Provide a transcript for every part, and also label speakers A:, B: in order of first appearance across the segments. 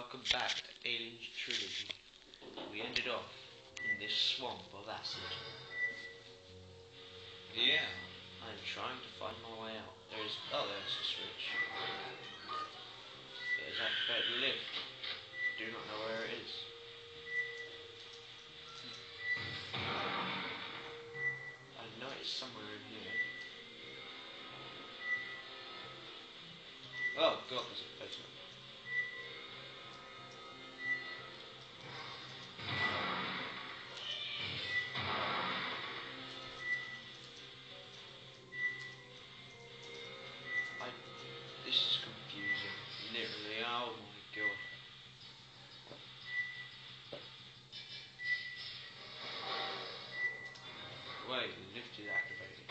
A: welcome back to Aliens Trilogy. We ended off in this swamp of acid.
B: Yeah.
A: I'm trying to find my way out. There's oh there's a switch. There's activate the lift. Do not know where it is. I know it's somewhere in here. Oh god, there's a basement. Wait, the lift activated.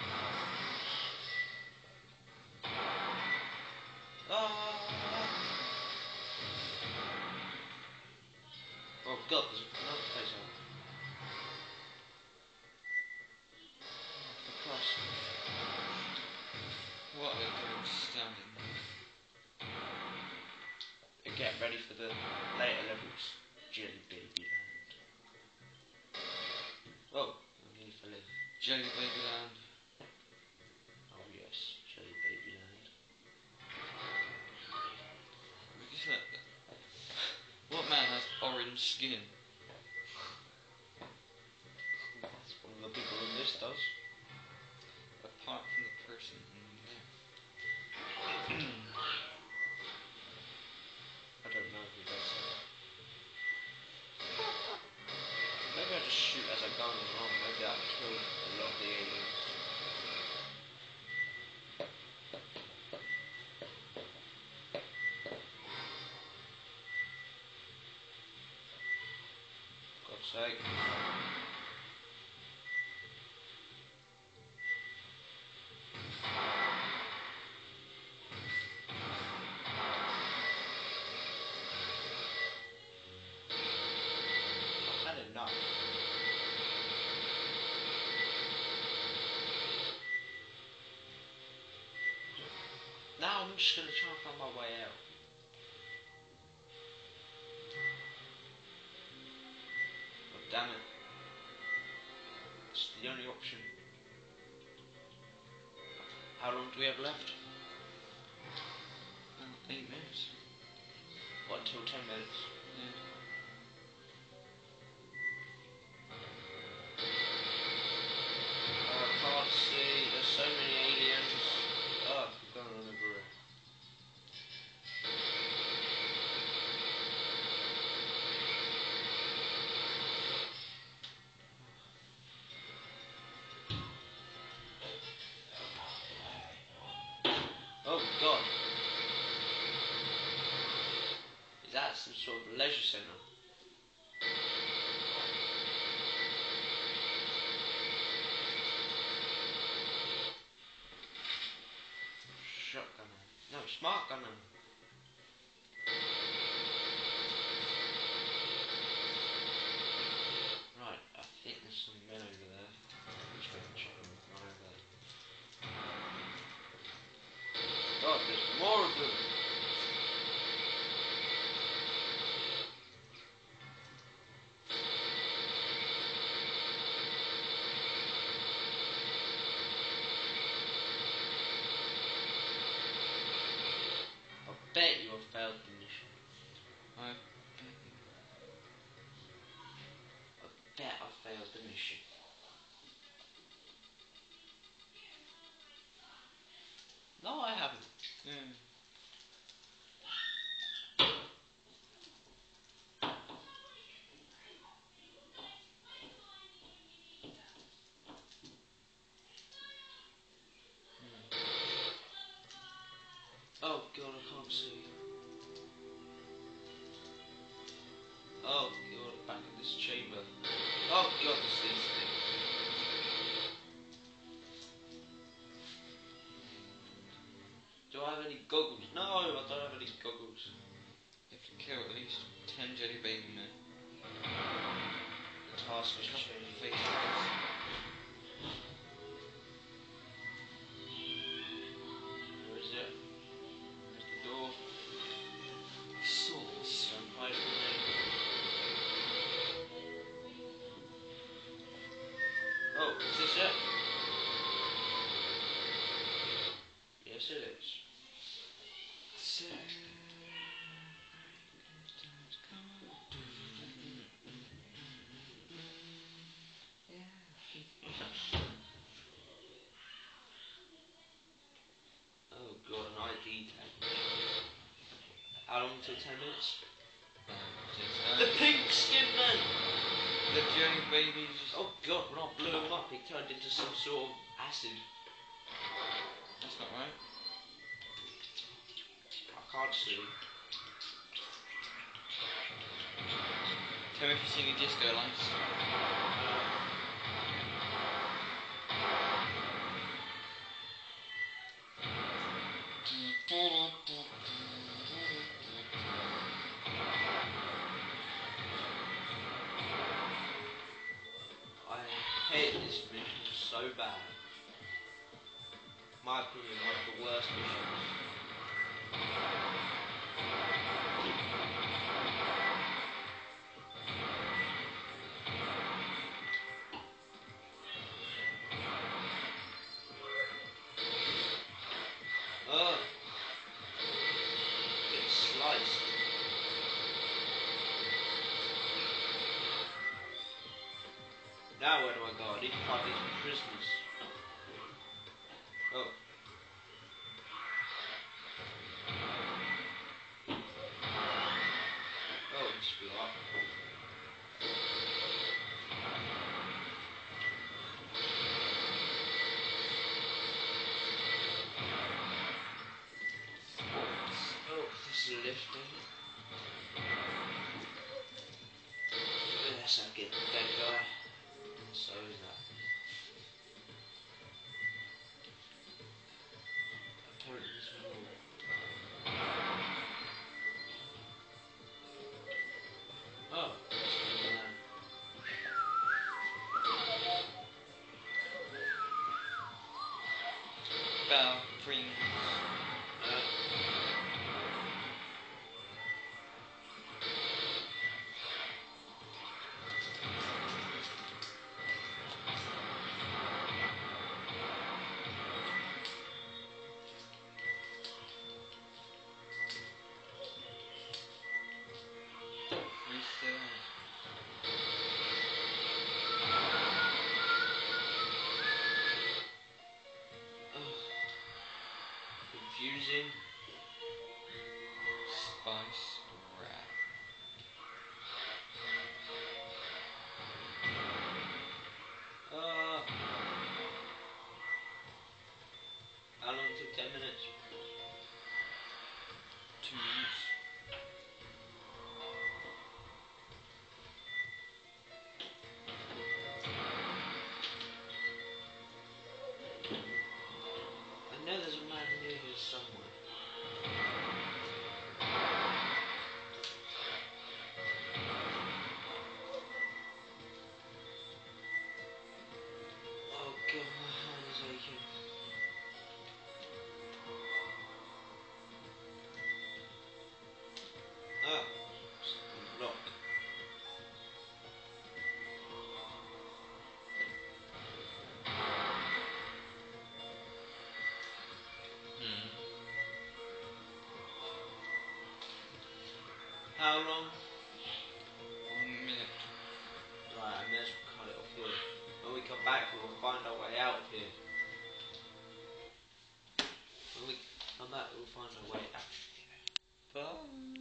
A: Ah! Oh god, there's another place. For Christ's.
B: What they doing standing?
A: And get ready for the later levels. Jelly Baby Land. Oh, I nearly fell in.
B: Jelly Baby Land.
A: Oh yes, Jelly Baby Land.
B: Look at that. What man has orange skin?
A: I go along. Maybe a lot of the aliens. God's sake. Enough. Just gonna try and find my way out. God damn it. It's the only option. How long do we have left?
B: Eight minutes.
A: What, until 10 minutes?
B: Yeah.
A: so leži se no. na. Šaka nam, no. nam, smaka nam. No. Bet
B: I
A: failed the mission. No, I haven't.
B: yeah.
A: Oh god, I can't see. Oh god, back in this chamber. Do I have any goggles? No, I don't have any goggles.
B: You have to kill at least ten Jelly Baby men.
A: The task is
B: to face.
A: Oh god, an ID
B: tag.
A: How long till 10 minutes? The pink skin man!
B: The giant baby just...
A: Oh god, we're not blowing him up, he turned into some sort of acid.
B: That's not right.
A: See.
B: Tell me if you've seen the disco lights.
A: I hate this mission so bad. My opinion, one of the worst missions. Sliced. Now where do I go? I need to find these prisoners. Oh, this is a lift, Confusing.
B: Spice rat.
A: Uh, how long took 10 minutes? Somewhere. How long?
B: One minute.
A: Right, I may as well cut it off here. When we come back, we will find our way out of here. When we come back, we'll find our way out. of here.
B: Bye.